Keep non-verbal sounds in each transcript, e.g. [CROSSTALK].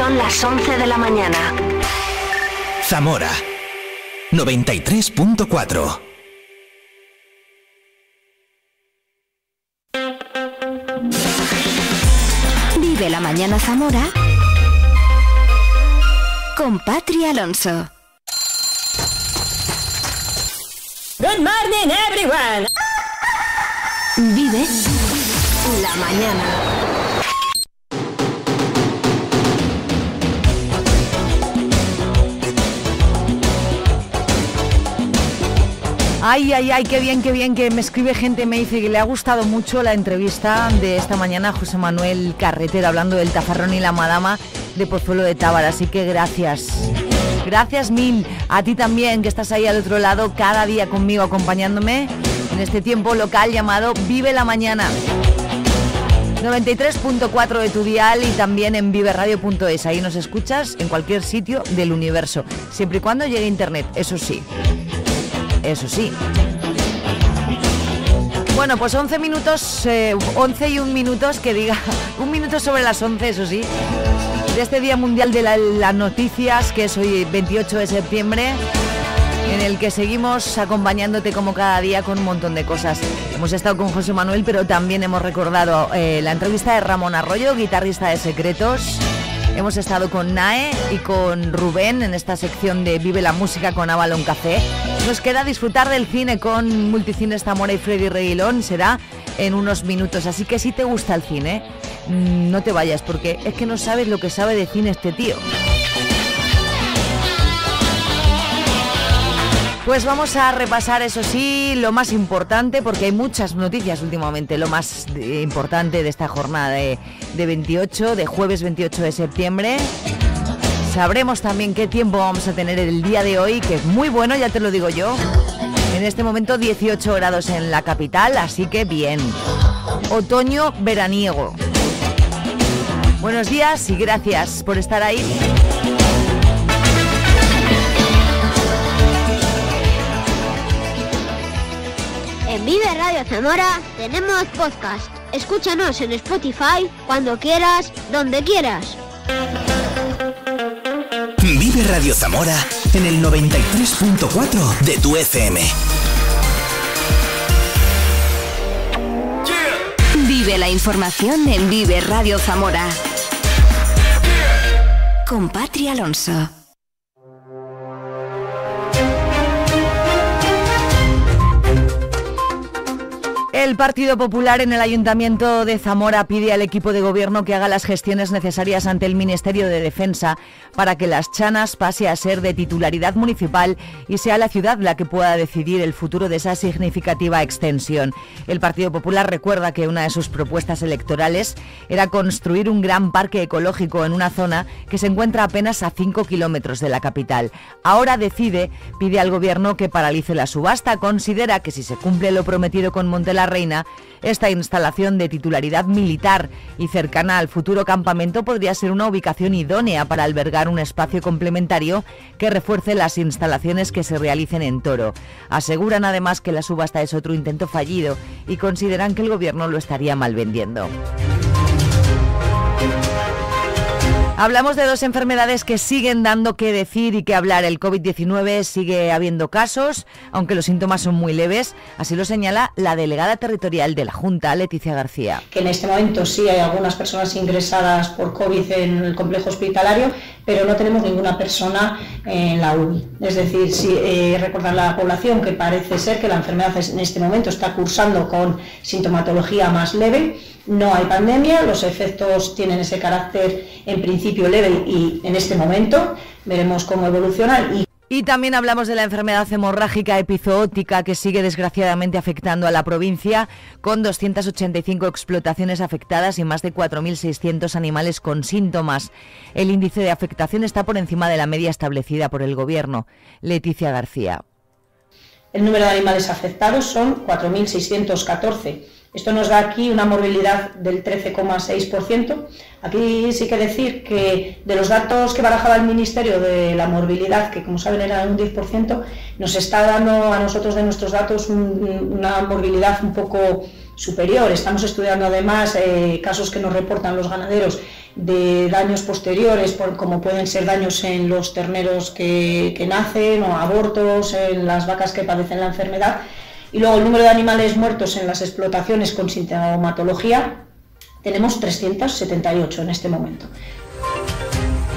Son las 11 de la mañana. Zamora 93.4 Vive la mañana Zamora con Patri Alonso. Good morning everyone. Vive la mañana. Ay, ay, ay, qué bien, qué bien, que me escribe gente, me dice que le ha gustado mucho la entrevista de esta mañana a José Manuel Carretero hablando del tafarrón y la madama de Pozuelo de Tábara, así que gracias. Gracias mil a ti también que estás ahí al otro lado cada día conmigo acompañándome en este tiempo local llamado Vive la Mañana. 93.4 de tu dial y también en viveradio.es. Ahí nos escuchas en cualquier sitio del universo, siempre y cuando llegue internet, eso sí eso sí. Bueno, pues 11 minutos, 11 eh, y un minutos, que diga, [LAUGHS] un minuto sobre las 11, eso sí, de este Día Mundial de las Noticias, que es hoy 28 de septiembre, en el que seguimos acompañándote como cada día con un montón de cosas. Hemos estado con José Manuel, pero también hemos recordado eh, la entrevista de Ramón Arroyo, guitarrista de Secretos. Hemos estado con Nae y con Rubén en esta sección de Vive la Música con Avalon Café. Nos queda disfrutar del cine con Multicines Zamora y Freddy Reguilón. Será en unos minutos. Así que si te gusta el cine, mm, no te vayas porque es que no sabes lo que sabe de cine este tío. Pues vamos a repasar, eso sí, lo más importante, porque hay muchas noticias últimamente, lo más importante de esta jornada de, 28, de jueves 28 de septiembre. Sabremos también qué tiempo vamos a tener el día de hoy, que es muy bueno, ya te lo digo yo. En este momento 18 grados en la capital, así que bien. Otoño veraniego. Buenos días y gracias por estar ahí. En Vive Radio Zamora tenemos podcast. Escúchanos en Spotify cuando quieras, donde quieras. Vive Radio Zamora en el 93.4 de tu FM. Vive la información en Vive Radio Zamora. Con Patria Alonso. El Partido Popular en el Ayuntamiento de Zamora pide al equipo de gobierno que haga las gestiones necesarias ante el Ministerio de Defensa para que las chanas pase a ser de titularidad municipal y sea la ciudad la que pueda decidir el futuro de esa significativa extensión. El Partido Popular recuerda que una de sus propuestas electorales era construir un gran parque ecológico en una zona que se encuentra apenas a 5 kilómetros de la capital. Ahora decide, pide al gobierno que paralice la subasta, considera que si se cumple lo prometido con Montelar Reina, esta instalación de titularidad militar y cercana al futuro campamento podría ser una ubicación idónea para albergar un espacio complementario que refuerce las instalaciones que se realicen en Toro. Aseguran además que la subasta es otro intento fallido y consideran que el gobierno lo estaría mal vendiendo. Hablamos de dos enfermedades que siguen dando que decir y que hablar. El COVID-19 sigue habiendo casos, aunque los síntomas son muy leves. Así lo señala la delegada territorial de la Junta, Leticia García. Que en este momento sí hay algunas personas ingresadas por COVID en el complejo hospitalario, pero no tenemos ninguna persona en la UBI. Es decir, si, eh, recordar a la población que parece ser que la enfermedad en este momento está cursando con sintomatología más leve no hay pandemia, los efectos tienen ese carácter en principio leve y en este momento veremos cómo evoluciona. Y... Y también hablamos de la enfermedad hemorrágica epizootica que sigue desgraciadamente afectando a la provincia, con 285 explotaciones afectadas y más de 4.600 animales con síntomas. El índice de afectación está por encima de la media establecida por el Gobierno. Leticia García. El número de animales afectados son 4.614 esto nos da aquí una morbilidad del 13,6%. Aquí sí que decir que de los datos que barajaba el Ministerio de la morbilidad, que como saben era un 10%, nos está dando a nosotros de nuestros datos una morbilidad un poco superior. Estamos estudiando además eh, casos que nos reportan los ganaderos de daños posteriores, como pueden ser daños en los terneros que, que nacen o abortos, en las vacas que padecen la enfermedad. Y luego el número de animales muertos en las explotaciones con sintomatología, tenemos 378 en este momento.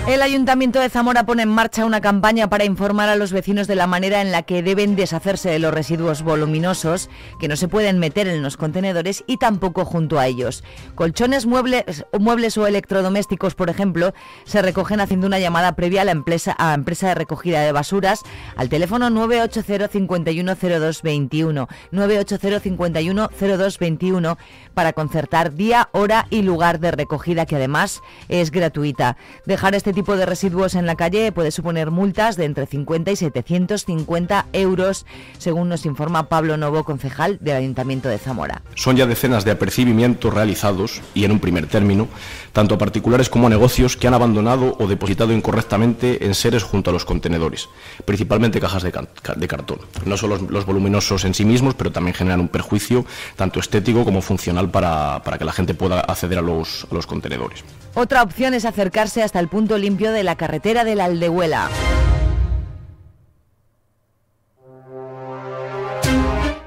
El Ayuntamiento de Zamora pone en marcha una campaña para informar a los vecinos de la manera en la que deben deshacerse de los residuos voluminosos que no se pueden meter en los contenedores y tampoco junto a ellos. Colchones, muebles, muebles o electrodomésticos, por ejemplo, se recogen haciendo una llamada previa a la empresa, a empresa de recogida de basuras al teléfono 980 510221 980 510221 para concertar día, hora y lugar de recogida que además es gratuita. Dejar este tipo de residuos en la calle puede suponer multas de entre 50 y 750 euros, según nos informa Pablo Novo, concejal del Ayuntamiento de Zamora. Son ya decenas de apercibimientos realizados, y en un primer término, tanto a particulares como a negocios que han abandonado o depositado incorrectamente en seres junto a los contenedores, principalmente cajas de, cartón. No solo los, voluminosos en sí mismos, pero también generan un perjuicio tanto estético como funcional para, que la gente pueda acceder a los, a los contenedores. Otra opción es acercarse hasta el punto limpio de la carretera de la Aldehuela.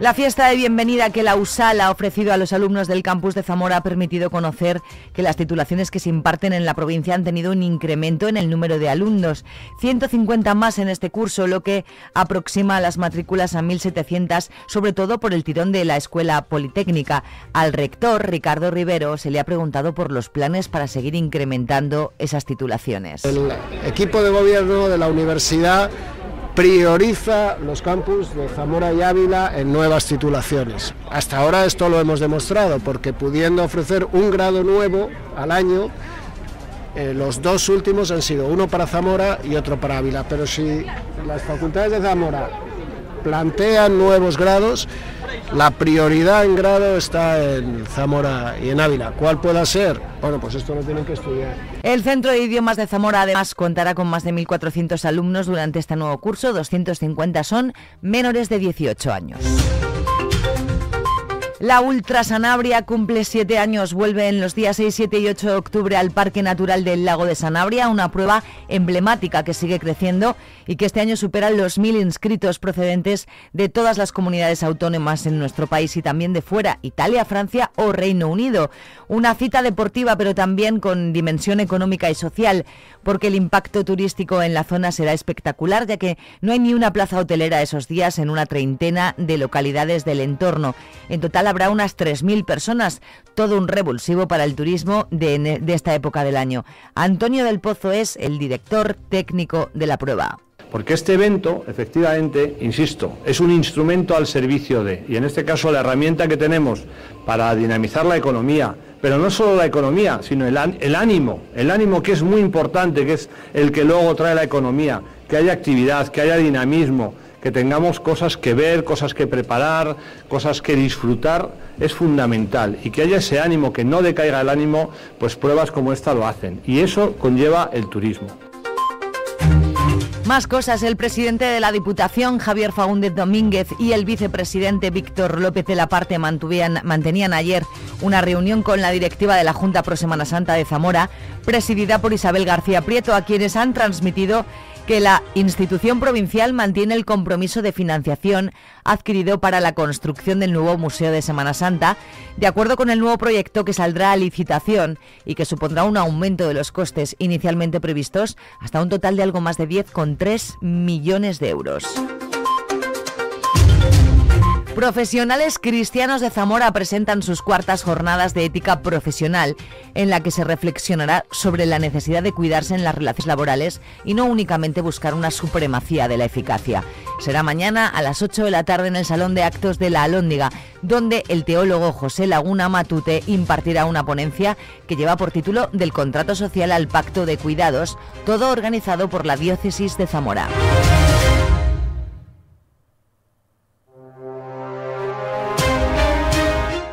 La fiesta de bienvenida que la USAL ha ofrecido a los alumnos del campus de Zamora ha permitido conocer que las titulaciones que se imparten en la provincia han tenido un incremento en el número de alumnos, 150 más en este curso, lo que aproxima las matrículas a 1.700, sobre todo por el tirón de la Escuela Politécnica. Al rector, Ricardo Rivero, se le ha preguntado por los planes para seguir incrementando esas titulaciones. El equipo de gobierno de la universidad prioriza los campus de Zamora y Ávila en nuevas titulaciones. Hasta ahora esto lo hemos demostrado porque pudiendo ofrecer un grado nuevo al año, eh, los dos últimos han sido uno para Zamora y otro para Ávila. Pero si las facultades de Zamora plantean nuevos grados, la prioridad en grado está en Zamora y en Ávila. ¿Cuál pueda ser? Bueno, pues esto lo tienen que estudiar. El Centro de Idiomas de Zamora además contará con más de 1.400 alumnos durante este nuevo curso. 250 son menores de 18 años. La Ultra Sanabria cumple siete años. Vuelve en los días 6, 7 y 8 de octubre al Parque Natural del Lago de Sanabria, una prueba emblemática que sigue creciendo y que este año supera los mil inscritos procedentes de todas las comunidades autónomas en nuestro país y también de fuera, Italia, Francia o Reino Unido. Una cita deportiva, pero también con dimensión económica y social, porque el impacto turístico en la zona será espectacular, ya que no hay ni una plaza hotelera esos días en una treintena de localidades del entorno. En total habrá unas 3.000 personas, todo un revulsivo para el turismo de, esta época del año. Antonio del Pozo es el director técnico de la prueba. Porque este evento, efectivamente, insisto, es un instrumento al servicio de, y en este caso la herramienta que tenemos para dinamizar la economía, pero no solo la economía, sino el, el, ánimo, el ánimo que es muy importante, que es el que luego trae la economía, que haya actividad, que haya dinamismo, que tengamos cosas que ver, cosas que preparar, cosas que disfrutar, es fundamental. Y que haya ese ánimo, que no decaiga el ánimo, pues pruebas como esta lo hacen. Y eso conlleva el turismo. Más cosas. El presidente de la Diputación, Javier Faúndez Domínguez, y el vicepresidente Víctor López de la Parte mantenían ayer una reunión con la directiva de la Junta Pro Semana Santa de Zamora, presidida por Isabel García Prieto, a quienes han transmitido que la institución provincial mantiene el compromiso de financiación adquirido para la construcción del nuevo Museo de Semana Santa, de acuerdo con el nuevo proyecto que saldrá a licitación y que supondrá un aumento de los costes inicialmente previstos hasta un total de algo más de 10,3 millones de euros. Profesionales cristianos de Zamora presentan sus cuartas jornadas de ética profesional, en la que se reflexionará sobre la necesidad de cuidarse en las relaciones laborales y no únicamente buscar una supremacía de la eficacia. Será mañana a las 8 de la tarde en el Salón de Actos de la Alóndiga, donde el teólogo José Laguna Matute impartirá una ponencia que lleva por título Del contrato social al pacto de cuidados, todo organizado por la Diócesis de Zamora.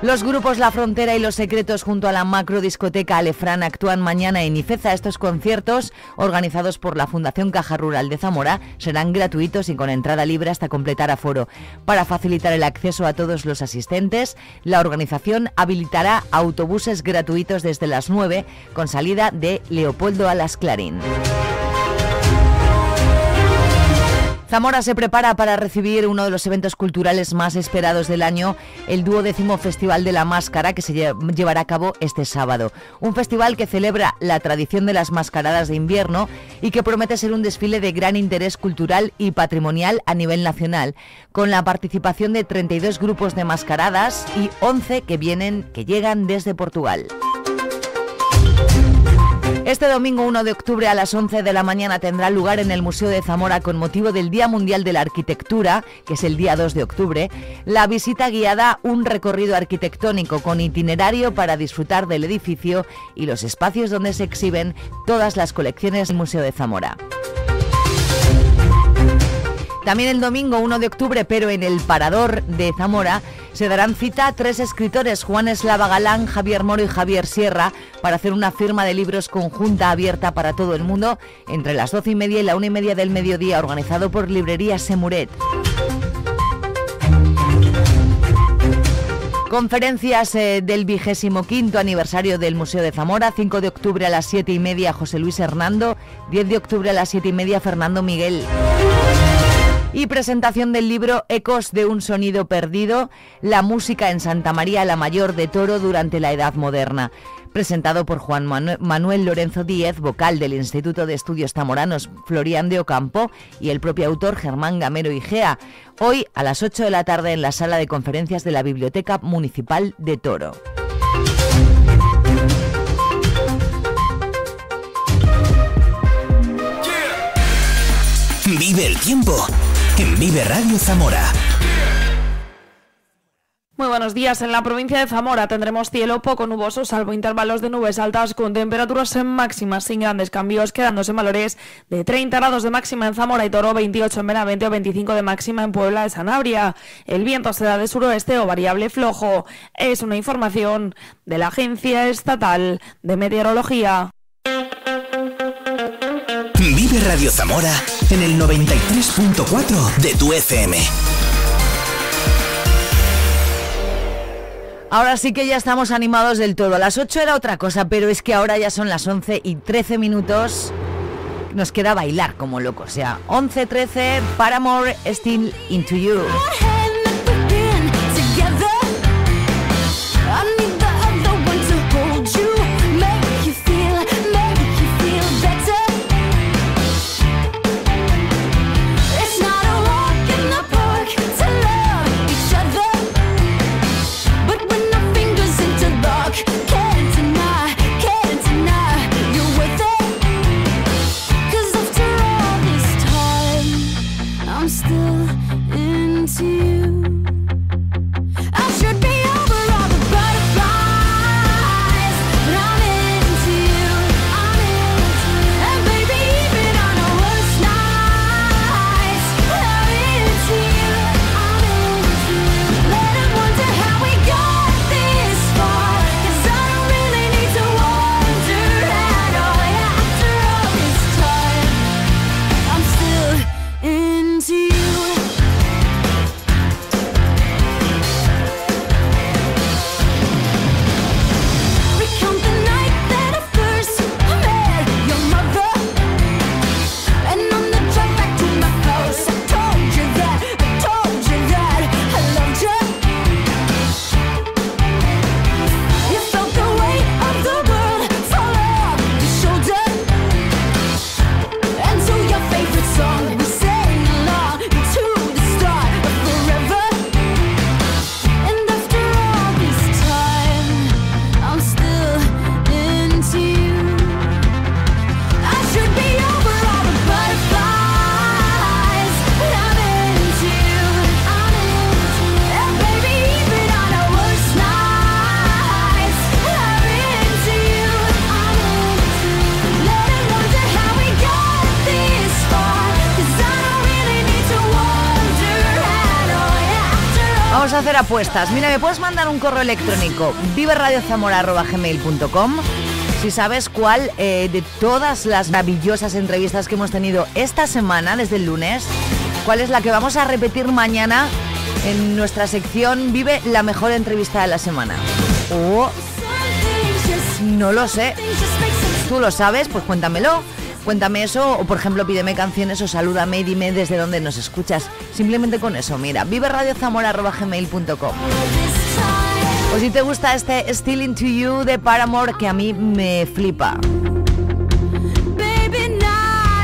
Los grupos La Frontera y Los Secretos junto a la macro discoteca Alefran actúan mañana en Ifeza. Estos conciertos, organizados por la Fundación Caja Rural de Zamora, serán gratuitos y con entrada libre hasta completar aforo. Para facilitar el acceso a todos los asistentes, la organización habilitará autobuses gratuitos desde las 9 con salida de Leopoldo Alas Clarín. Zamora se prepara para recibir uno de los eventos culturales más esperados del año, el duodécimo Festival de la Máscara, que se llevará a cabo este sábado. Un festival que celebra la tradición de las mascaradas de invierno y que promete ser un desfile de gran interés cultural y patrimonial a nivel nacional, con la participación de 32 grupos de mascaradas y 11 que vienen, que llegan desde Portugal. Este domingo 1 de octubre a las 11 de la mañana tendrá lugar en el Museo de Zamora con motivo del Día Mundial de la Arquitectura, que es el día 2 de octubre, la visita guiada un recorrido arquitectónico con itinerario para disfrutar del edificio y los espacios donde se exhiben todas las colecciones del Museo de Zamora. También el domingo 1 de octubre, pero en el Parador de Zamora, se darán cita tres escritores, Juan Eslava Galán, Javier Moro y Javier Sierra, para hacer una firma de libros conjunta abierta para todo el mundo entre las doce y media y la una y media del mediodía, organizado por Librería Semuret. Conferencias eh, del vigésimo quinto aniversario del Museo de Zamora, 5 de octubre a las siete y media José Luis Hernando, 10 de octubre a las siete y media Fernando Miguel y presentación del libro Ecos de un sonido perdido, la música en Santa María la Mayor de Toro durante la Edad Moderna. Presentado por Juan Manuel Lorenzo Díez, vocal del Instituto de Estudios Tamoranos Florian de Ocampo y el propio autor Germán Gamero Igea, hoy a las 8 de la tarde en la sala de conferencias de la Biblioteca Municipal de Toro. Vive el tiempo en Vive Radio Zamora. Muy buenos días. En la provincia de Zamora tendremos cielo poco nuboso, salvo intervalos de nubes altas con temperaturas máximas sin grandes cambios, quedándose en valores de 30 grados de máxima en Zamora y Toro, 28 en Benavente o 25 de máxima en Puebla de Sanabria. El viento será de suroeste o variable flojo. Es una información de la Agencia Estatal de Meteorología. Vive Radio Zamora en el 93.4 de tu FM. Ahora sí que ya estamos animados del todo. A las 8 era otra cosa, pero es que ahora ya son las 11 y 13 minutos. Nos queda bailar como locos. O sea, 11, 13, Paramore, Still Into You. Mira, me puedes mandar un correo electrónico viveradiozamora.gmail.com si sabes cuál eh, de todas las maravillosas entrevistas que hemos tenido esta semana, desde el lunes, cuál es la que vamos a repetir mañana en nuestra sección Vive la mejor entrevista de la semana. O no lo sé. ¿Tú lo sabes? Pues cuéntamelo. Cuéntame eso, o por ejemplo, pídeme canciones o salúdame y dime desde dónde nos escuchas. Simplemente con eso, mira, viveradiozamora.gmail.com. O si te gusta este Still Into You de Paramore, que a mí me flipa.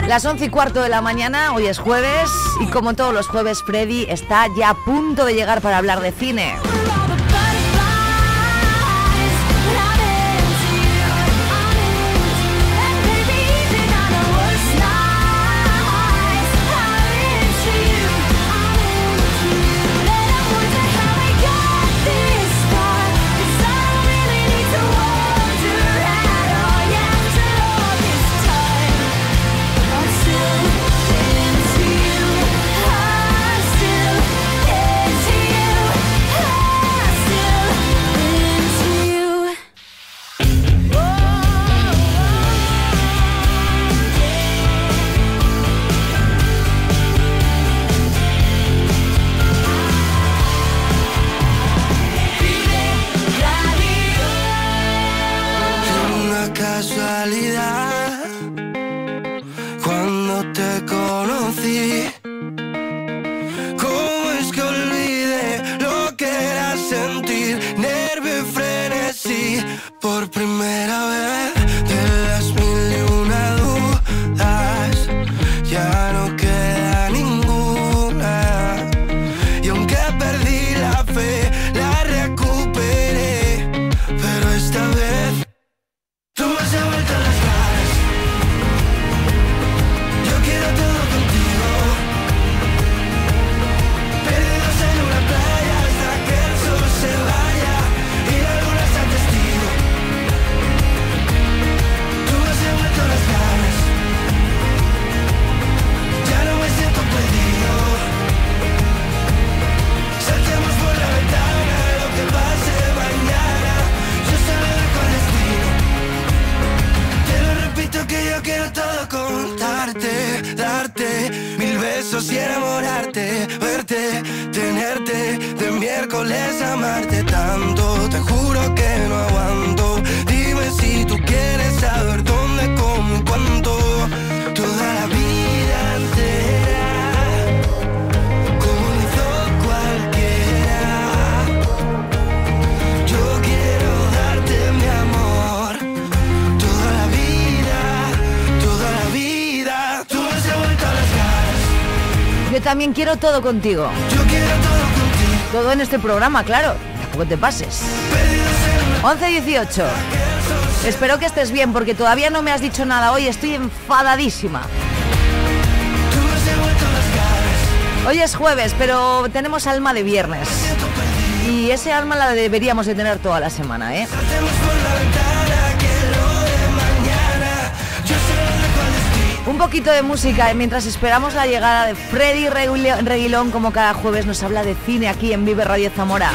Las 11 y cuarto de la mañana, hoy es jueves, y como todos los jueves, Freddy está ya a punto de llegar para hablar de cine. Todo contigo. Yo quiero todo contigo. Todo en este programa, claro. Tampoco te pases. 11-18. Espero que estés bien porque todavía no me has dicho nada hoy. Estoy enfadadísima. Hoy es jueves, pero tenemos alma de viernes. Y ese alma la deberíamos de tener toda la semana, ¿eh? Poquito de música mientras esperamos la llegada de Freddy Reguilón, como cada jueves nos habla de cine aquí en Vive Radio Zamora.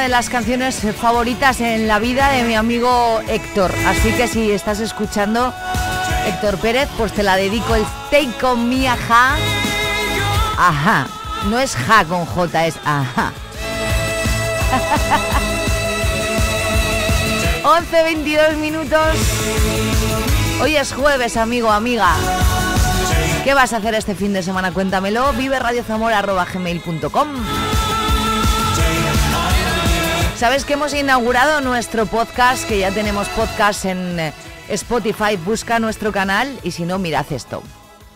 De las canciones favoritas en la vida de mi amigo Héctor. Así que si estás escuchando Héctor Pérez, pues te la dedico el Take On Me, ajá. Ajá. No es ja con J, es ajá. [LAUGHS] 11, 22 minutos. Hoy es jueves, amigo, amiga. ¿Qué vas a hacer este fin de semana? Cuéntamelo. Vive ¿Sabes que hemos inaugurado nuestro podcast? Que ya tenemos podcast en eh, Spotify. Busca nuestro canal y si no, mirad esto.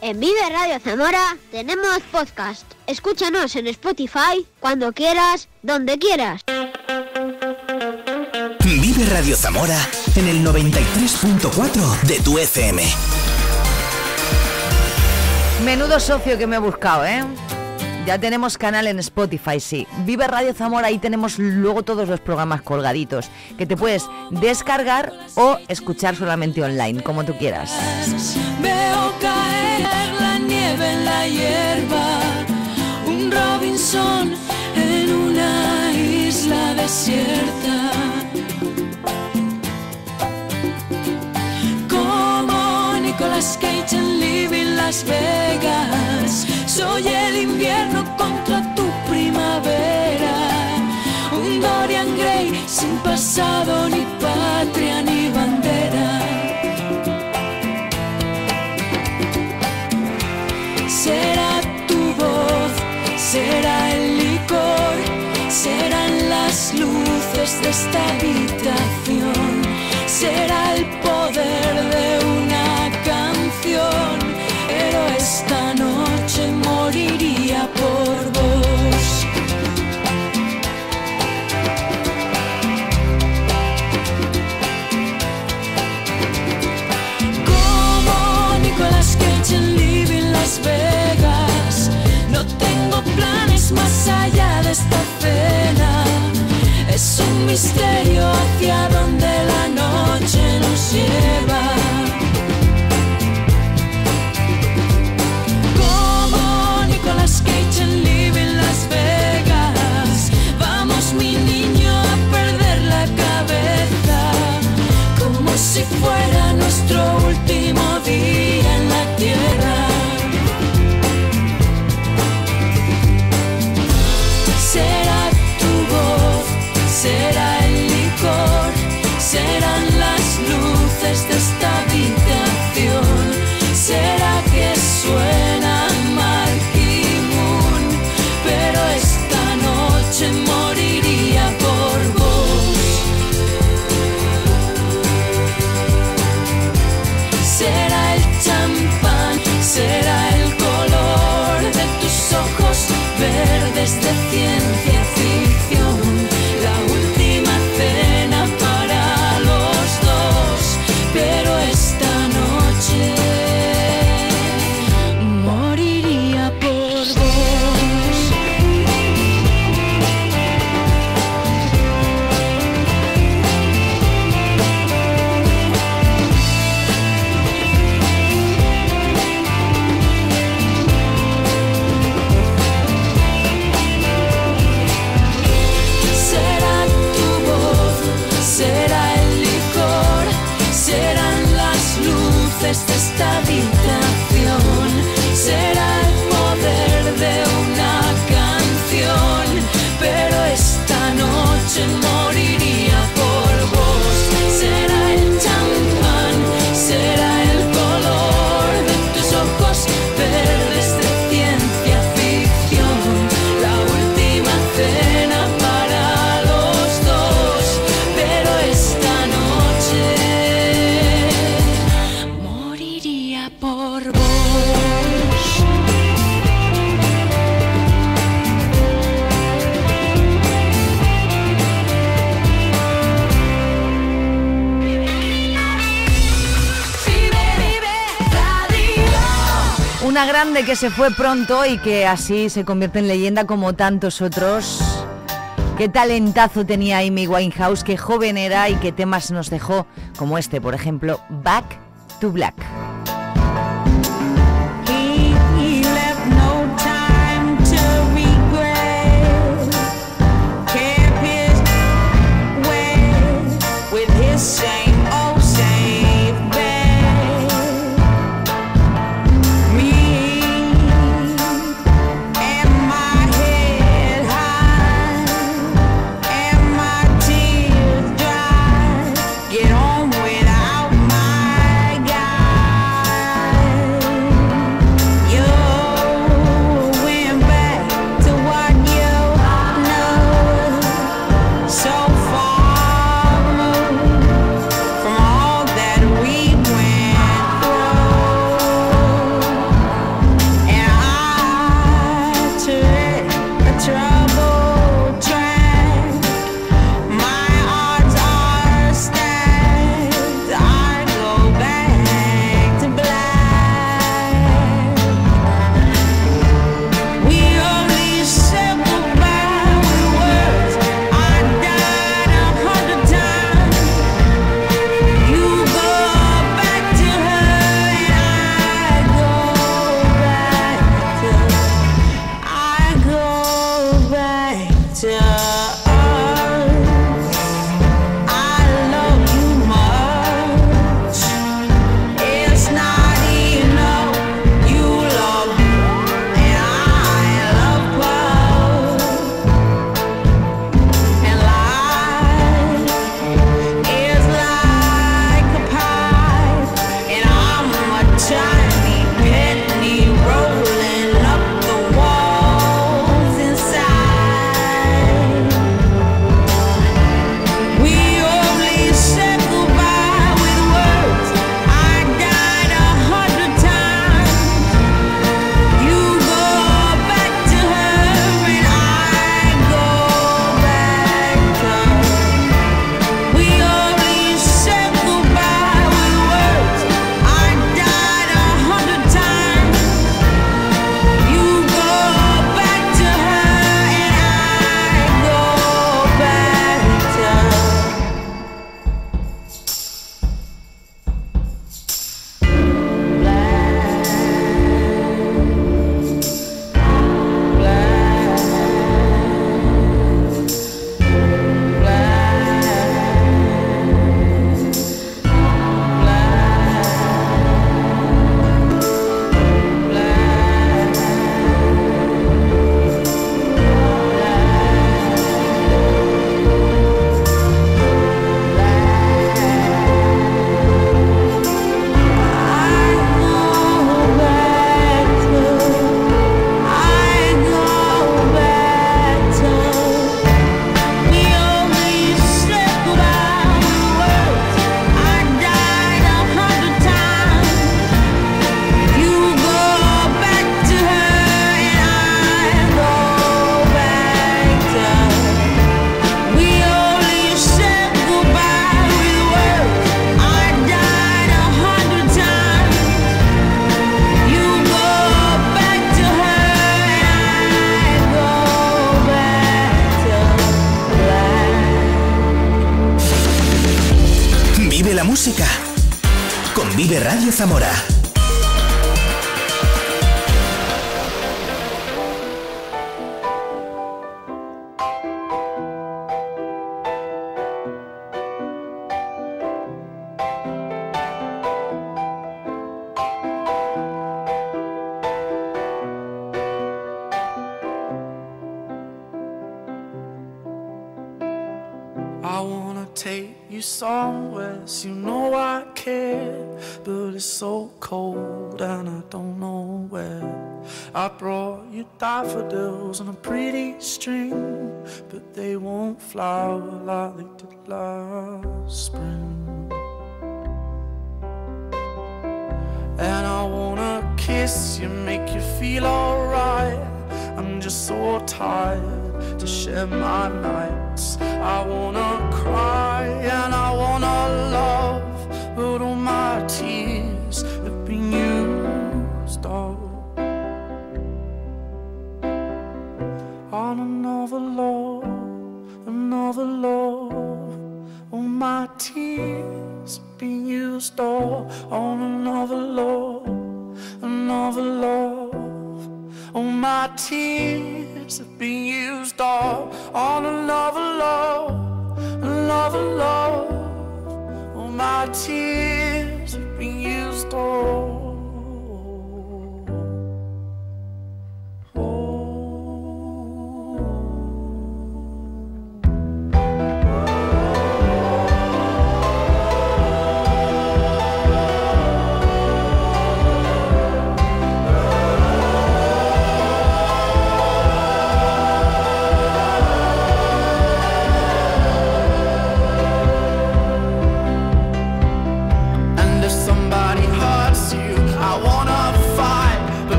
En Vive Radio Zamora tenemos podcast. Escúchanos en Spotify cuando quieras, donde quieras. Vive Radio Zamora en el 93.4 de tu FM. Menudo socio que me he buscado, ¿eh? Ya tenemos canal en Spotify, sí. Vive Radio Zamora, ahí tenemos luego todos los programas colgaditos, que te puedes descargar o escuchar solamente online, como tú quieras. Veo caer la nieve en la hierba, un Robinson en una isla desierta. Como Nicolas Cage en Living Las Vegas, soy el invierno contra tu primavera. Un Dorian Gray sin pasado, ni patria, ni bandera. Será tu voz, será el licor, serán las luces de esta habitación, será el poder planes más allá de esta cena. Es un misterio hacia donde la noche nos lleva. Como Nicolas Cage en Las Vegas. Vamos, mi niño, a perder la cabeza como si fuera nuestro último Que se fue pronto y que así se convierte en leyenda como tantos otros. Qué talentazo tenía Amy Winehouse, qué joven era y qué temas nos dejó, como este, por ejemplo, Back to Black. Daffodils on a pretty string, but they won't flower like they did last spring. And I wanna kiss you, make you feel alright. I'm just so tired to share my nights. I wanna cry and I wanna love, but all my tears on another love, another love. All my tears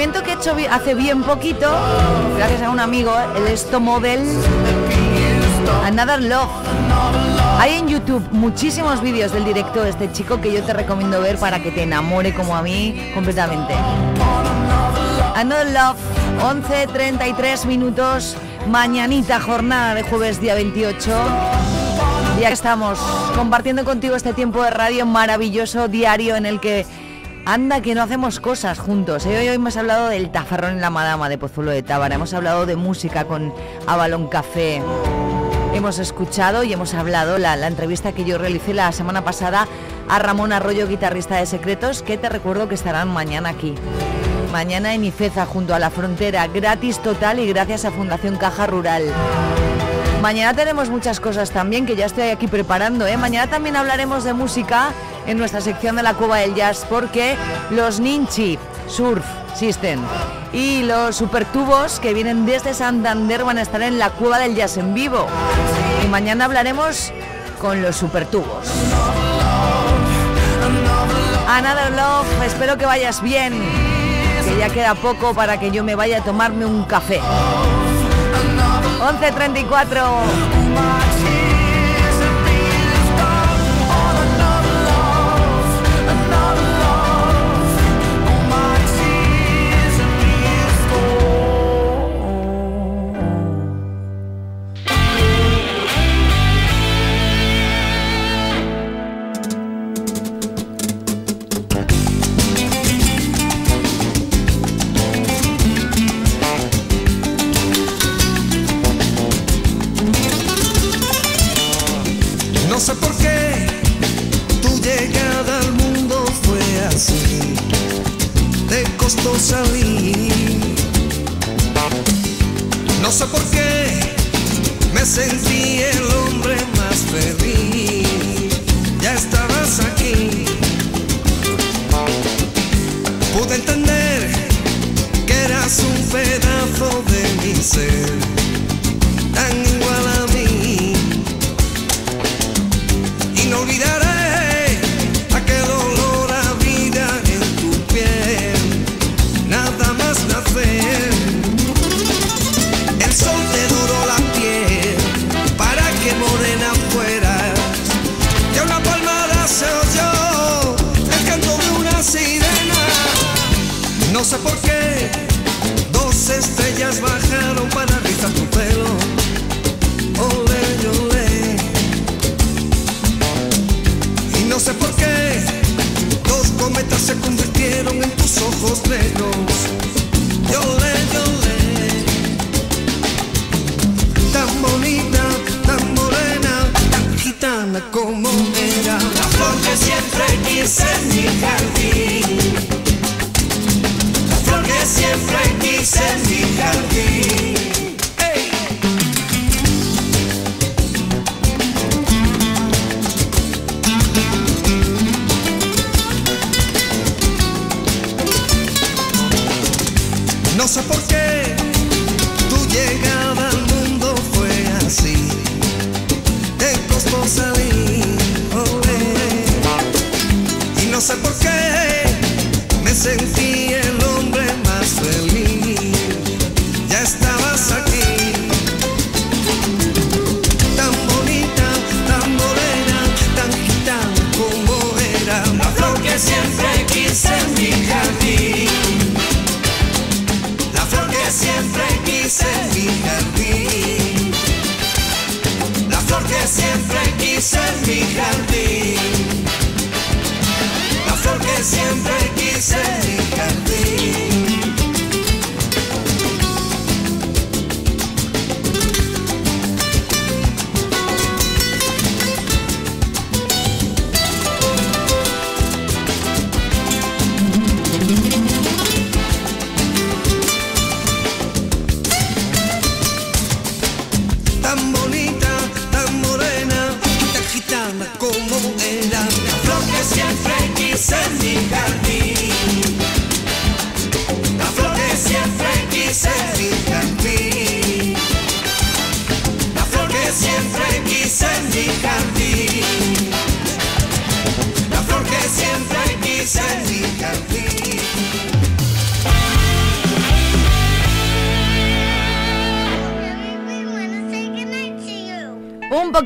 Descubrimiento que he hecho hace bien poquito, gracias a un amigo, el Esto Model Another Love. Hay en YouTube muchísimos vídeos del directo de este chico que yo te recomiendo ver para que te enamore como a mí completamente. Another Love, 11.33 minutos, mañanita jornada de jueves día 28. Ya estamos compartiendo contigo este tiempo de radio maravilloso, diario, en el que anda que no hacemos cosas juntos. ¿eh? Hoy, hoy hemos hablado del tafarrón en la Madama de Pozuelo de Tábara, hemos hablado de música con Avalon Café. Hemos escuchado y hemos hablado la, la entrevista que yo realicé la semana pasada a Ramón Arroyo, guitarrista de Secretos, que te recuerdo que estarán mañana aquí. Mañana en Ifeza, junto a la frontera, gratis total y gracias a Fundación Caja Rural. Mañana tenemos muchas cosas también que ya estoy aquí preparando. ¿eh? Mañana también hablaremos de música en nuestra sección de la Cuba del Jazz porque los Ninchi Surf System y los Supertubos que vienen desde Santander van a estar en la Cueva del Jazz en vivo. Y mañana hablaremos con los Supertubos. Another Love, espero que vayas bien, que ya queda poco para que yo me vaya a tomarme un café. 11.34.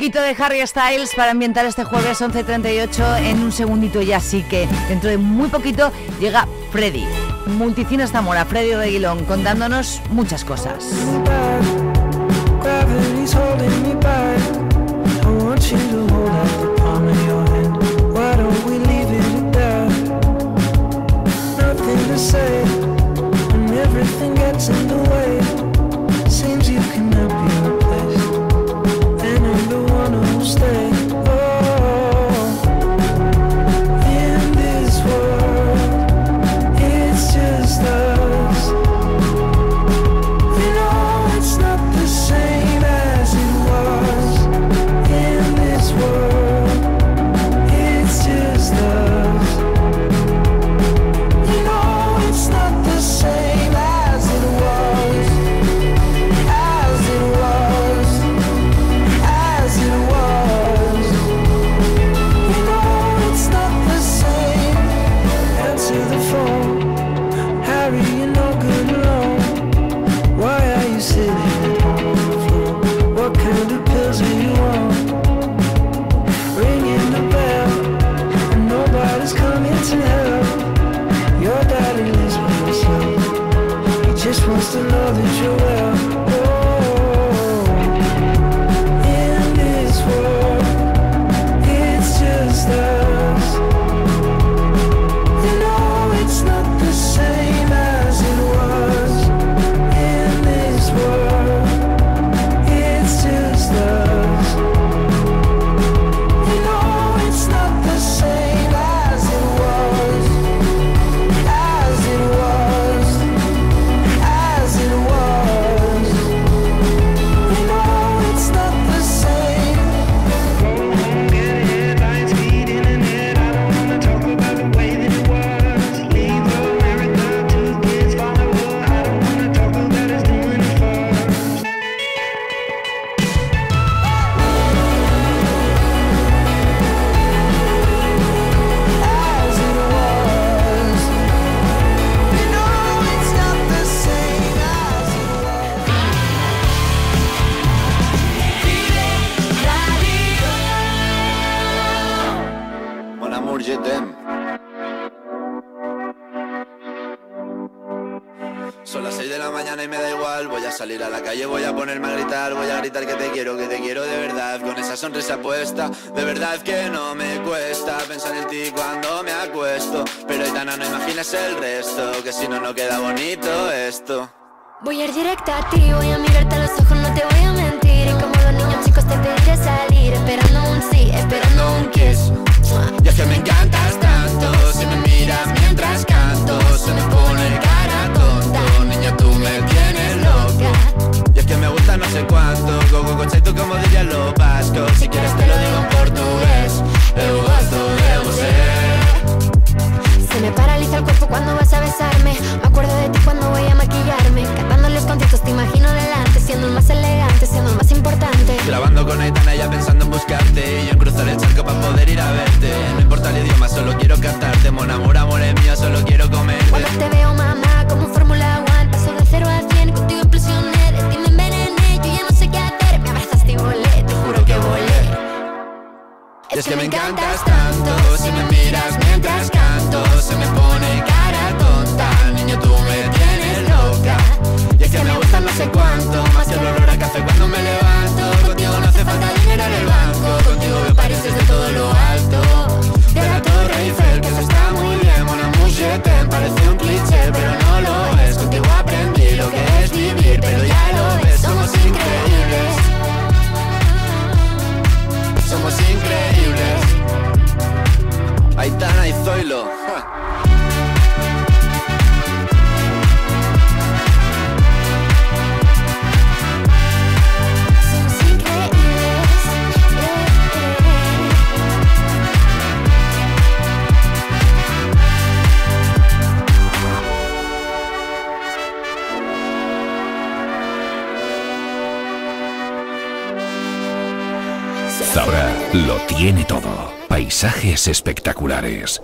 poquito de Harry Styles para ambientar este jueves 11.38. En un segundito ya sí que dentro de muy poquito llega Freddy. Multicines Zamora, Freddy Reguilón, contándonos muchas cosas. Te expectativa. Voy a mirarte a los ojos, no te voy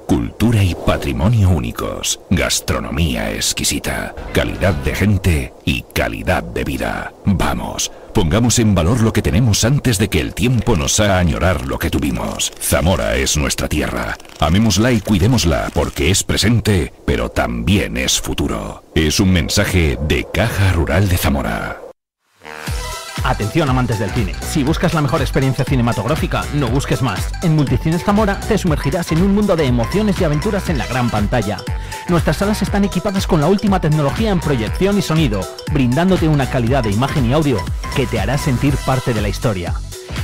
cultura y patrimonio únicos, gastronomía exquisita, calidad de gente y calidad de vida. Vamos, pongamos en valor lo que tenemos antes de que el tiempo nos haga añorar lo que tuvimos. Zamora es nuestra tierra. Amémosla y cuidémosla porque es presente, pero también es futuro. Es un mensaje de Caja Rural de Zamora. Atención amantes del cine, si buscas la mejor experiencia cinematográfica, no busques más. En Multicines Zamora te sumergirás en un mundo de emociones y aventuras en la gran pantalla. Nuestras salas están equipadas con la última tecnología en proyección y sonido, brindándote una calidad de imagen y audio que te hará sentir parte de la historia.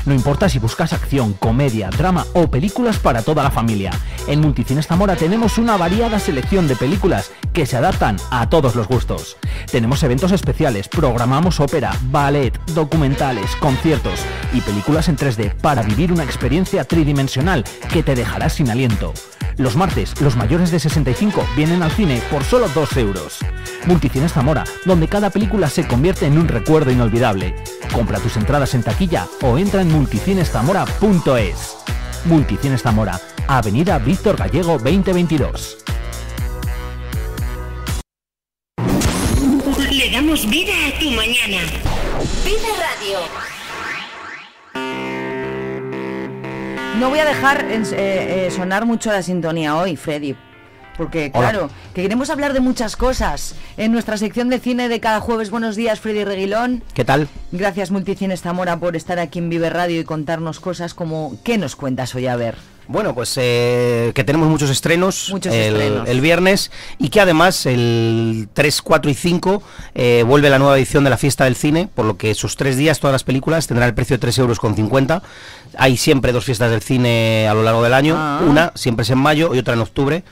No importa si buscas acción, comedia, drama o películas para toda la familia. En Multicines Zamora tenemos una variada selección de películas que se adaptan a todos los gustos. Tenemos eventos especiales, programamos ópera, ballet, documentales, conciertos y películas en 3D para vivir una experiencia tridimensional que te dejará sin aliento. Los martes, los mayores de 65 vienen al cine por solo 2 euros. Multicines Zamora, donde cada película se convierte en un recuerdo inolvidable. Compra tus entradas en taquilla o entra en multicineszamora.es. Multicines Zamora, Avenida Víctor Gallego 2022. Le damos vida a tu mañana. Vive Radio. No voy a dejar eh, eh, sonar mucho la sintonía hoy, Freddy. Porque, Hola. claro, que queremos hablar de muchas cosas. En nuestra sección de cine de cada jueves, buenos días, Freddy Reguilón. ¿Qué tal? Gracias, Multicines Zamora, por estar aquí en Vive Radio y contarnos cosas como. ¿Qué nos cuentas hoy? A ver. Bueno, pues eh, que tenemos muchos estrenos, Muchos el, estrenos. el viernes y que además el 3, 4 y 5 eh, vuelve la nueva edición de la fiesta del cine, por lo que esos tres días todas las películas tendrán el precio de 3 euros con 50. Hay siempre dos fiestas del cine a lo largo del año, Ah. una siempre es en mayo y otra en octubre.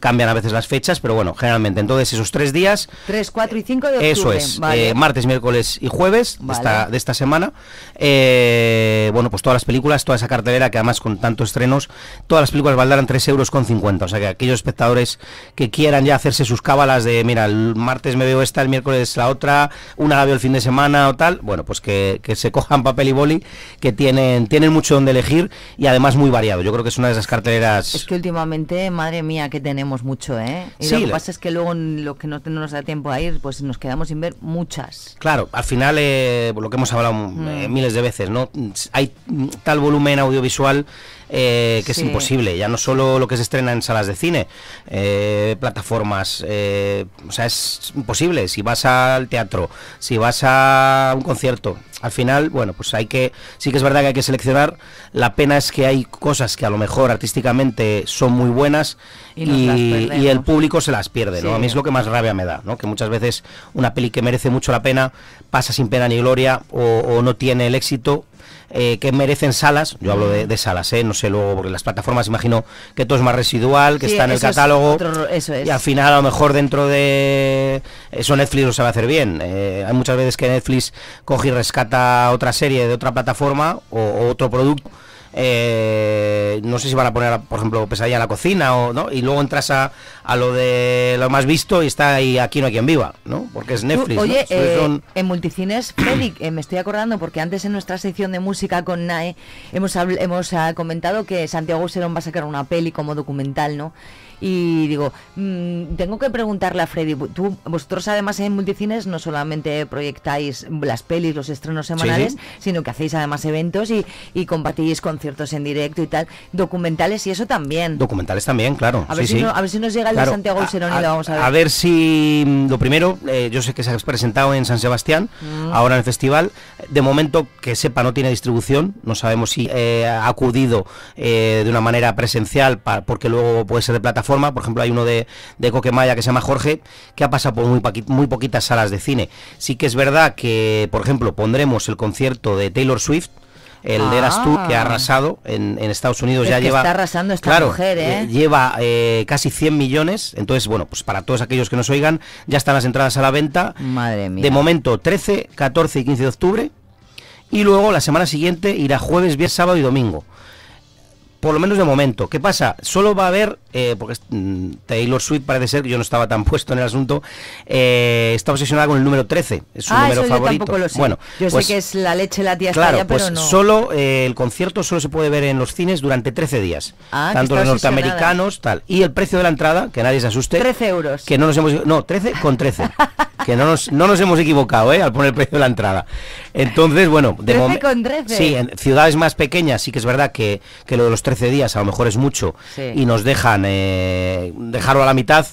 Cambian a veces las fechas, pero bueno, generalmente entonces esos tres días 3, 4 y 5 de octubre. eso es, Vale. eh, martes, miércoles y jueves de, esta, de esta semana. Eh, bueno, pues todas las películas, toda esa cartelera que además con tantos estrenos, todas las películas valdrán 3 euros con 50. O sea que aquellos espectadores que quieran ya hacerse sus cábalas de, mira, el martes me veo esta, el miércoles la otra, una la veo el fin de semana o tal, bueno, pues que, que se cojan papel y boli, que tienen, tienen mucho donde elegir y además muy variado. Yo creo que es una de esas carteleras... Es que últimamente, madre mía, que tenemos mucho, ¿eh? Y Sí, lo que pasa es que luego lo que no, no nos da tiempo a ir, pues nos quedamos sin ver muchas. Claro, al final, eh, lo que hemos hablado Mm. eh, miles de veces, ¿no? Hay mm, tal volumen audiovisual eh, que Sí. es imposible, ya no solo lo que se estrena en salas de cine, eh, plataformas, eh, o sea, es imposible. Si vas al teatro, si vas a un concierto, al final, bueno, pues hay que, sí que es verdad que hay que seleccionar. La pena es que hay cosas que a lo mejor artísticamente son muy buenas Y el público se las pierde, ¿no? A mí es lo que más rabia me da, ¿no? Que muchas veces una peli que merece mucho la pena pasa sin pena ni gloria o, o no tiene el éxito eh, que merecen salas, yo hablo de, de salas, ¿eh? no sé luego, porque las plataformas imagino que todo es más residual, que Sí, está en el es catálogo, otro- eso es. y al final a lo mejor dentro de eso Netflix lo sabe hacer bien. Eh, hay muchas veces que Netflix coge y rescata otra serie de otra plataforma o, o otro producto. Eh, no sé si van a poner, por ejemplo, pesadilla en la cocina o no, y luego entras a, a lo de lo más visto y está ahí aquí no hay quien viva, ¿no? Porque es Netflix. Oye, eh, son- en Multicines, [CLEARS THROAT] Freddy, eh, me estoy acordando porque antes en nuestra sección de música con NAE hemos, habl- hemos ah, comentado que Santiago Serón va a sacar una peli como documental, ¿no? Y digo, mm, tengo que preguntarle a Freddy, tú, vosotros además en Multicines no solamente proyectáis las pelis, los estrenos semanales, sí. sino que hacéis además eventos y, y compartís conciertos en directo y tal, documentales y eso también. Documentales también, claro. A ver, sí, si no- a ver si nos llega el Claro, de Santiago Serón y lo vamos a ver. A ver si mm, lo primero, eh, yo sé que se ha presentado en San Sebastián, Mm. ahora en el festival. De momento, que sepa, no tiene distribución. No sabemos si eh, ha acudido eh, de una manera presencial, pa- porque luego puede ser de plataforma. Por ejemplo, hay uno de, de Coquemaya que se llama Jorge, que ha pasado por muy, muy poquitas salas de cine. Sí que es verdad que, por ejemplo, pondremos el concierto de Taylor Swift. El de Eras Tour, que ha Ah. arrasado en, en Estados Unidos, Es ya que lleva. está arrasando esta claro, mujer, ¿eh? lleva eh, casi 100 millones. Entonces, bueno, pues para todos aquellos que nos oigan, ya están las entradas a la venta. Madre mía. De momento, 13, 14 y 15 de octubre. Y luego la semana siguiente irá jueves, viernes, sábado y domingo. Por lo menos de momento. ¿Qué pasa? Solo va a haber, eh, porque mm, Taylor Swift parece ser que yo no estaba tan [LAUGHS] puesto en el asunto, eh, está obsesionada con el número 13. Es su ah, número eso yo favorito. tampoco lo sé. Bueno, yo pues, sé que es la leche la tía Claro, pues no. solo eh, el concierto solo se puede ver en los cines durante 13 días. Ah, tanto los norteamericanos, tal. Y el precio de la entrada, que nadie se asuste. 13 euros. Que no nos hemos no, 13 con 13. [LAUGHS] que no nos, no nos hemos equivocado, ¿eh? Al poner el precio de la entrada. Entonces, bueno, de 13 momen- con 13. Sí, en ciudades más pequeñas sí que es verdad que, que lo de los 13 días a lo mejor es mucho Sí. y nos dejan eh, dejarlo a la mitad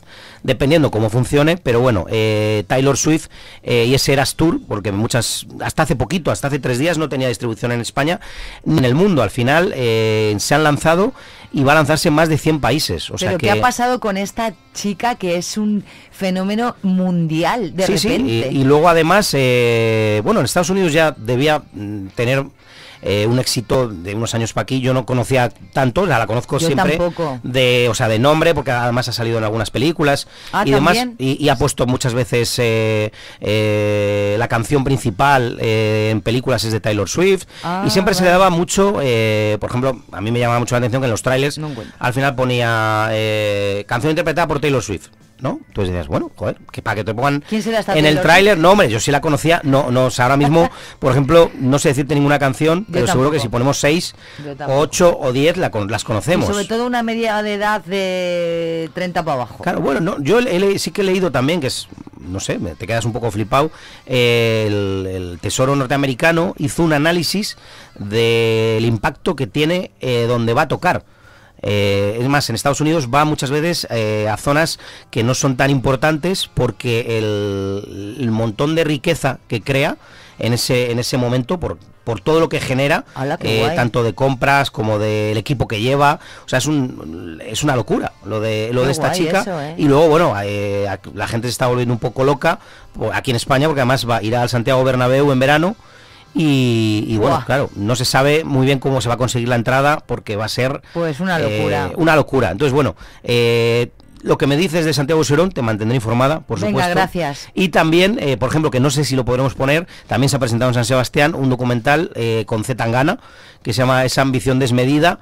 dependiendo cómo funcione, pero bueno, eh, Taylor Swift eh, y ese Eras Tour, porque muchas, hasta hace poquito, hasta hace tres días no tenía distribución en España ni en el mundo, al final eh, se han lanzado y va a lanzarse en más de 100 países, o sea pero que... ¿qué ha pasado con esta chica que es un fenómeno mundial de sí, sí, repente? y, y luego además, eh, bueno, en Estados Unidos ya debía mm, tener eh, un éxito de unos años para aquí. Yo no conocía tanto, o sea, la conozco Yo siempre tampoco. de, o sea, de nombre, porque además ha salido en algunas películas Ah, y demás, ¿también? y, y ha puesto muchas veces eh, eh, la canción principal en películas es de Taylor Swift Ah, y siempre se le daba mucho, eh, por ejemplo, a mí me llamaba mucho la atención que en los trailers al final ponía eh, canción interpretada por Taylor Swift. ¿No? Entonces decías, bueno, joder, que para que te pongan ¿Quién será esta en el tráiler, no, hombre, yo sí la conocía, no, no, o sea, ahora mismo, [LAUGHS] por ejemplo, no sé decirte ninguna canción, pero seguro que si ponemos seis, ocho o diez la con- las Y conocemos. sobre todo una media de edad de 30 para abajo. Claro, bueno, no, yo he sí que he leído también, que es, no sé, me- te quedas un poco flipado, eh, el, el Tesoro norteamericano hizo un análisis del impacto que tiene eh, donde va a tocar. Eh, es más, en Estados Unidos va muchas veces eh, a zonas que no son tan importantes porque el, el montón de riqueza que crea en ese, en ese momento por, por todo lo que genera, eh, tanto de compras como del equipo que lleva. O sea, es, un, es una locura lo de, lo Qué de esta chica. eso, ¿eh? Y luego, bueno, eh, la gente se está volviendo un poco loca aquí en España porque además va a ir al Santiago Bernabéu en verano. Y, y bueno, claro, no se sabe muy bien cómo se va a conseguir la entrada porque va a ser Pues una locura. eh, una locura. Entonces, bueno, eh, lo que me dices de Santiago Serón te mantendré informada, por Venga, supuesto. gracias. Y también, eh, por ejemplo, que no sé si lo podremos poner, también se ha presentado en San Sebastián un documental eh, con Z Tangana que se llama Esa ambición desmedida,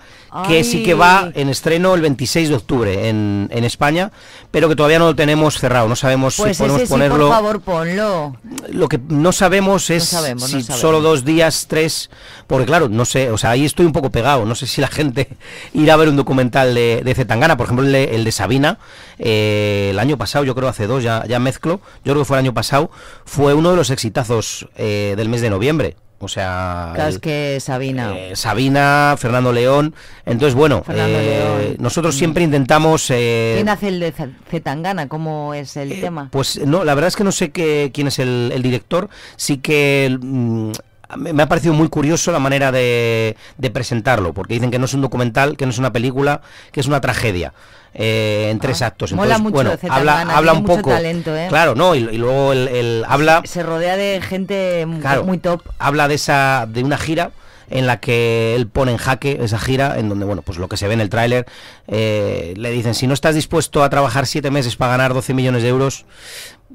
que sí que va en estreno el 26 de octubre en, en España, pero que todavía no lo tenemos cerrado. No sabemos Pues si podemos ese sí, ponerlo. por favor, ponlo. Lo que no sabemos es sabemos, no si sabemos. solo dos días, tres, porque claro, no sé, o sea, ahí estoy un poco pegado, no sé si la gente [LAUGHS] irá a ver un documental de, de Zetangana, por ejemplo el de, el de Sabina, eh, el año pasado, yo creo hace dos, ya, ya mezclo, yo creo que fue el año pasado, fue uno de los exitazos eh, del mes de noviembre. O sea, Claro, el- es que Sabina. eh, Sabina, Fernando León. Entonces, bueno, eh, León. nosotros siempre intentamos... eh, ¿Quién hace el de Zetangana? ¿Cómo es el tema? pues no, la verdad es que no sé qué, quién es el, el director. Sí que mm, me ha parecido muy curioso la manera de, de presentarlo, porque dicen que no es un documental, que no es una película, que es una tragedia. eh, en tres actos. Ah, mola Entonces, mucho bueno, habla, habla un poco. talento, ¿eh? Claro, no, y, y luego el, el- habla Se rodea de gente Claro, muy top. habla de esa de una gira en la que él pone en jaque esa gira, en donde, bueno, pues lo que se ve en el tráiler, eh, le dicen, si no estás dispuesto a trabajar siete meses para ganar 12 millones de euros,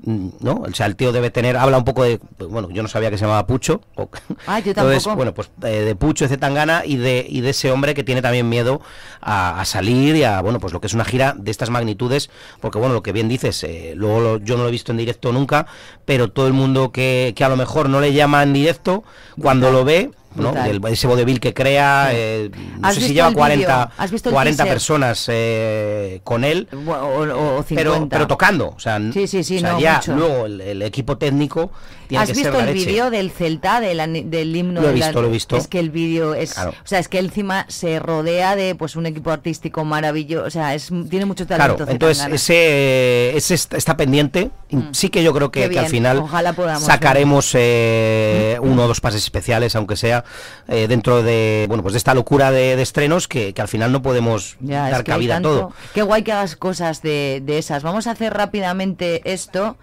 ¿no? O sea, el tío debe tener, habla un poco de, bueno, yo no sabía que se llamaba Pucho. o- [LAUGHS] Ah, yo entonces, tampoco. bueno, pues eh, de Pucho, de Tangana y de, y de ese hombre que tiene también miedo a, a salir y a, bueno, pues lo que es una gira de estas magnitudes, porque bueno, lo que bien dices, eh, luego lo- yo no lo he visto en directo nunca, pero todo el mundo que, que a lo mejor no le llama en directo, cuando lo ve, Del- ese vodevil que crea, eh, no ¿Has sé si lleva el 40, vídeo? ¿Has visto el 40 teaser? personas eh, con él, O, o- o pero, 50. pero tocando, o sea, Sí, sí, sí, o sea, no, ya mucho. luego el, el equipo técnico tiene ¿Has que ser visto la el vídeo del Celta, del, himno? Lo he de la- visto, lo he visto. Es que el vídeo es... Claro. O sea, es que encima se rodea de pues un equipo artístico maravilloso. O sea, es, tiene mucho Claro, talento. entonces ese, ese est- está pendiente. Sí que yo creo que, Mm. Al final ojalá podamos sacaremos eh, uno o dos pases especiales, aunque sea eh, dentro de bueno pues de esta locura de, de estrenos que, que al final no podemos Ya, es dar cabida a todo. Qué guay que hagas cosas de, de esas. Vamos a hacer rápidamente esto.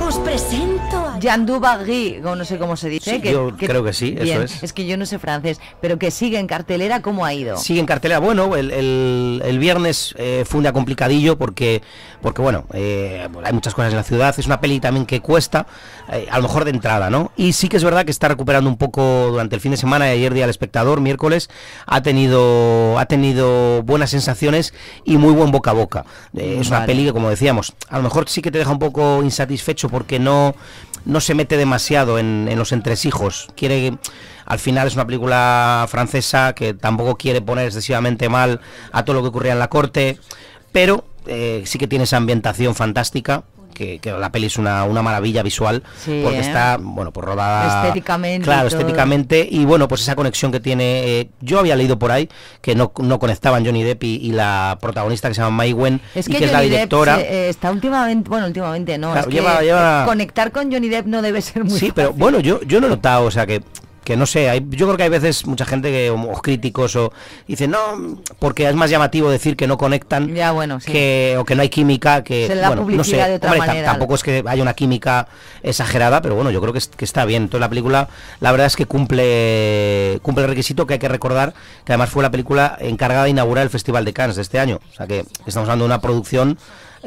Os presento. Yandu Bagui, o no sé cómo se dice. Sí, yo creo que sí, eso Bien, es. que yo no sé francés, pero que sigue en cartelera, ¿cómo ha ido? Sigue en cartelera. Bueno, el, el- el viernes eh, fue un día complicadillo porque, porque bueno, eh, hay muchas cosas en la ciudad. Es una peli también que cuesta, eh, a lo mejor de entrada, ¿no? Y sí que es verdad que está recuperando un poco durante el fin de semana. y Ayer día el espectador, miércoles, ha tenido, ha tenido buenas sensaciones y muy buen boca a boca. Eh, es una peli que, como decíamos, a lo mejor sí que te deja un poco insatisfecho porque no, no se mete demasiado en, los entresijos. Quiere al final es una película francesa que tampoco quiere poner excesivamente mal a todo lo que ocurría en la corte, pero eh, sí que tiene esa ambientación fantástica. Que, que la peli es una, una maravilla visual Sí, porque ¿eh? está bueno pues rodada Estéticamente y claro todo. estéticamente y bueno pues esa conexión que tiene eh, yo había leído por ahí que no, no conectaban Johnny Depp y, y la protagonista que se llama Mai Wen Es y que, que es la Depp directora se- eh, está últimamente, bueno, últimamente no, Claro, es que lleva- conectar con Johnny Depp no debe ser muy Sí, pero bueno, yo, yo no he notado, o sea, que, que no sé, hay- yo creo que hay veces mucha gente que, o, críticos o dicen, no, porque es más llamativo decir que no conectan Ya, bueno, sí. que, o que no hay química, que Se le da bueno, no sé, de otra hombre, ta- manera. tampoco es que haya una química exagerada, pero bueno, yo creo que, es- que está bien. Entonces la película, la verdad es que cumple, cumple el requisito que hay que recordar, que además fue la película encargada de inaugurar el Festival de Cannes de este año. O sea que estamos hablando de una producción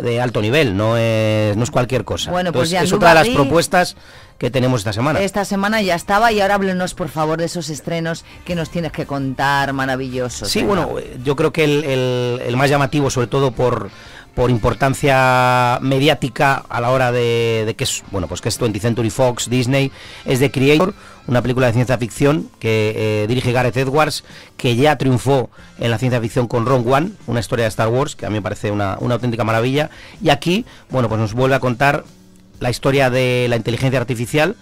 de alto nivel, no es, no es cualquier cosa. Bueno, pues Entonces, es Jean otra de las propuestas que tenemos esta semana. Esta semana ya estaba y ahora háblenos por favor de esos estrenos que nos tienes que contar maravillosos. Sí, bueno, yo creo que el, el- el más llamativo, sobre todo por, por importancia mediática a la hora de, de que es, bueno, pues que es 20th Century Fox, Disney, es The Creator, una película de ciencia ficción que eh, dirige Gareth Edwards, que ya triunfó en la ciencia ficción con Ron One, una historia de Star Wars, que a mí me parece una, una auténtica maravilla. Y aquí, bueno, pues nos vuelve a contar la historia de la inteligencia artificial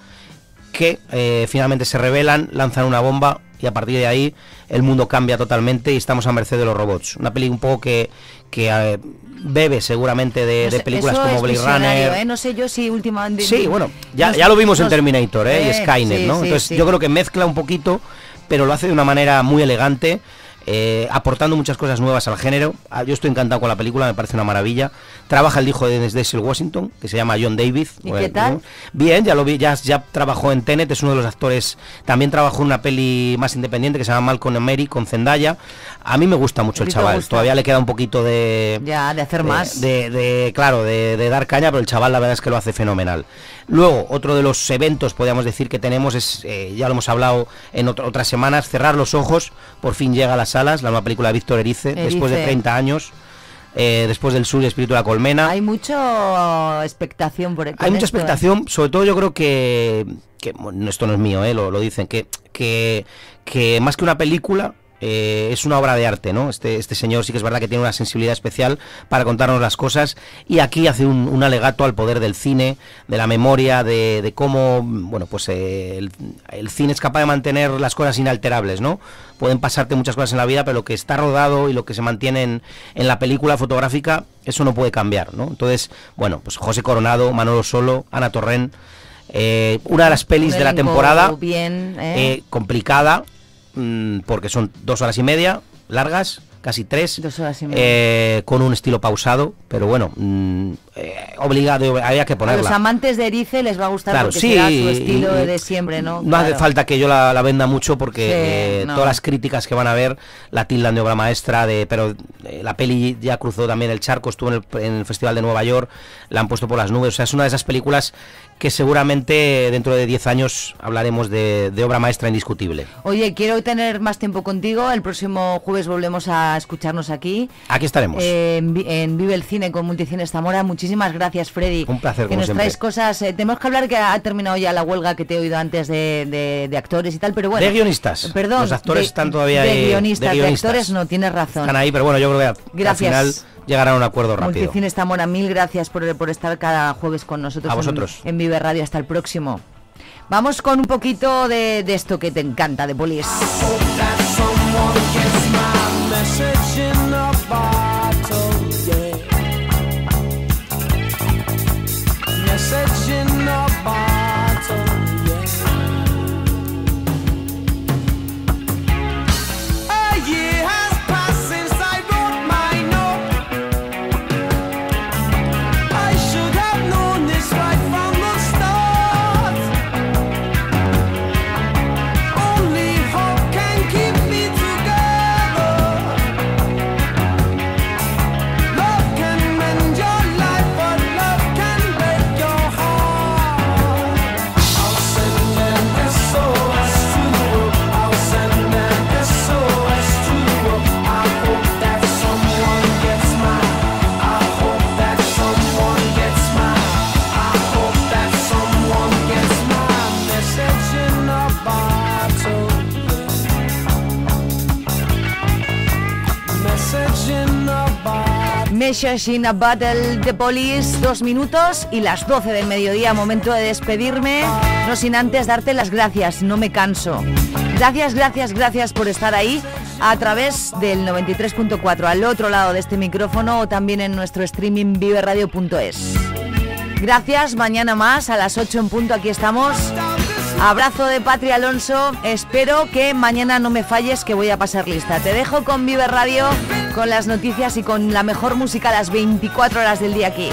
que eh, finalmente se revelan, lanzan una bomba y a partir de ahí el mundo cambia totalmente y estamos a merced de los robots. Una peli un poco que, que eh, bebe seguramente de, No de sé, películas como Blade Runner. ¿eh? No sé yo si últimamente... Sí, bueno, ya, nos- ya lo vimos en nos- Terminator ¿eh? y Skynet, sí, ¿no? sí, Entonces sí. yo creo que mezcla un poquito, pero lo hace de una manera muy elegante. Eh, aportando muchas cosas nuevas al género. Ah, Yo estoy encantado con la película, me parece una maravilla. Trabaja el hijo de Denzel Washington, que se llama John David. ¿Y Bueno, qué tal? ¿no? Bien, ya lo vi, ya, ya trabajó en Tenet, es uno de los actores. También trabajó en una peli más independiente que se llama Malcolm Mary con Zendaya. A mí me gusta mucho ¿A el chaval. Todavía le queda un poquito de Ya, de hacer de- más. De, de- claro, de, de dar caña, pero el chaval la verdad es que lo hace fenomenal. Luego, otro de los eventos, podríamos decir, que tenemos es, eh, ya lo hemos hablado en otro- otras semanas, Cerrar los Ojos, por fin llega a las salas, la nueva película de Víctor Erice, después de Erice. 30 años, eh, después del Sur y Espíritu de la Colmena. Hay mucha expectación por Hay con mucha esto, ¿eh? expectación, sobre todo yo creo que, que, bueno, esto no es mío, eh, lo, lo dicen, que, que, que más que una película eh, es una obra de arte, ¿no? Este, este señor sí que es verdad que tiene una sensibilidad especial para contarnos las cosas y aquí hace un, un alegato al poder del cine, de la memoria, de, de cómo, bueno, pues eh, el, el cine es capaz de mantener las cosas inalterables, ¿no? Pueden pasarte muchas cosas en la vida, pero lo que está rodado y lo que se mantiene en, en la película fotográfica, eso no puede cambiar, ¿no? Entonces, bueno, pues José Coronado, Manolo Solo, Ana Torrent, eh, una de las pelis de la temporada, bien, ¿eh? eh, complicada, mm, porque son dos horas y media, largas, casi tres, Dos horas y media. eh, con un estilo pausado, pero bueno, mm, eh, obligado, había que A los ponerla. amantes de Erice les va a gustar Claro, porque sí, será su estilo y- de siempre, ¿no? No hace falta que yo la, la venda mucho porque Sí, eh, no. todas las críticas que van a ver la tildan de obra maestra, de, pero eh, la peli ya cruzó también el charco, estuvo en el, en el Festival de Nueva York, la han puesto por las nubes, o sea, es una de esas películas que seguramente dentro de 10 años hablaremos de, de obra maestra indiscutible. Oye, quiero tener más tiempo contigo. El próximo jueves volvemos a escucharnos aquí. Aquí estaremos. eh, en, en Vive el Cine con Multicines Zamora. Muchísimas gracias, Freddy. Un placer, Que como nos siempre. traes cosas. eh, tenemos que hablar que ha terminado ya la huelga que te he oído antes de, de- de actores y tal, pero bueno. de guionistas. Perdón. Los actores de- están todavía de ahí, guionistas, de guionistas. actores no, tienes razón. Están ahí, pero bueno, yo creo que a- Gracias. al final llegarán a un acuerdo rápido. Multicines Zamora, mil gracias por, por estar cada jueves con nosotros A en- vosotros. En, Vive Radio. Hasta el próximo. Vamos con un poquito de, de esto que te encanta, de Police. Message in a Battle de Police, dos minutos y las 12 del mediodía, momento de despedirme, no sin antes darte las gracias, no me canso. Gracias, gracias, gracias por estar ahí a través del 93.4 al otro lado de este micrófono o también en nuestro streaming viveradio.es. Gracias, mañana más a las 8 en punto, aquí estamos. Abrazo de Patria Alonso, espero que mañana no me falles que voy a pasar lista. Te dejo con Vive Radio, con las noticias y con la mejor música a las 24 horas del día aquí.